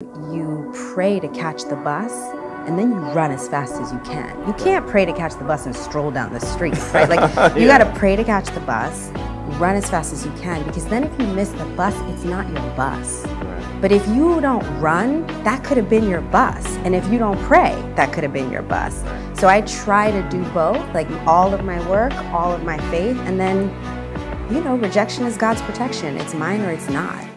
You pray to catch the bus and then you run as fast as you can. You can't pray to catch the bus and stroll down the street, right? Like you Yeah. got to pray to catch the bus, run as fast as you can because then if you miss the bus, it's not your bus. But if you don't run, that could have been your bus. And if you don't pray, that could have been your bus. So I try to do both, like all of my work, all of my faith, and then, you know, rejection is God's protection. It's mine or it's not.